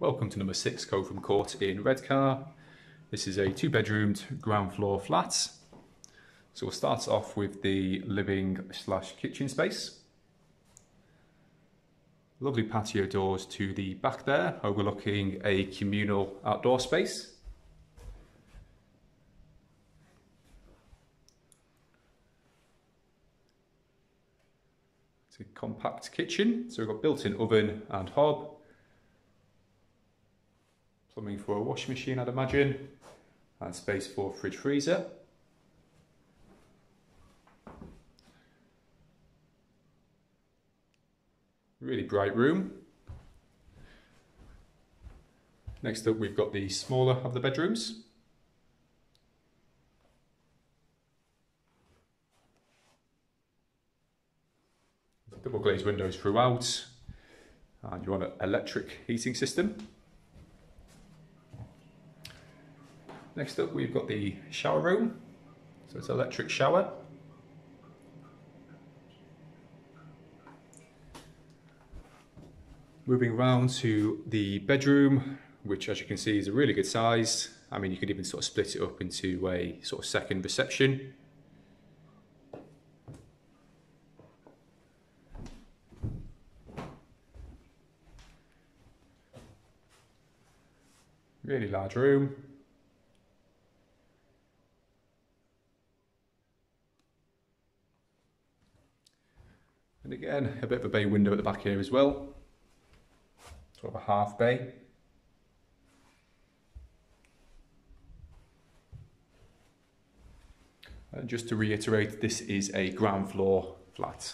Welcome to number six Coatham Court in Redcar. This is a two bedroomed ground floor flat. So we'll start off with the living slash kitchen space. Lovely patio doors to the back there, overlooking a communal outdoor space. It's a compact kitchen, so we've got built-in oven and hob, Plumbing for a washing machine, I'd imagine. And space for fridge freezer. Really bright room. Next up, we've got the smaller of the bedrooms. Double glazed windows throughout. And you want an electric heating system. Next up we've got the shower room. So it's electric shower. Moving around to the bedroom, which as you can see is a really good size. I mean, you could even sort of split it up into a sort of second reception. Really large room. And again, a bit of a bay window at the back here as well. Sort of a half bay. And just to reiterate, this is a ground floor flat.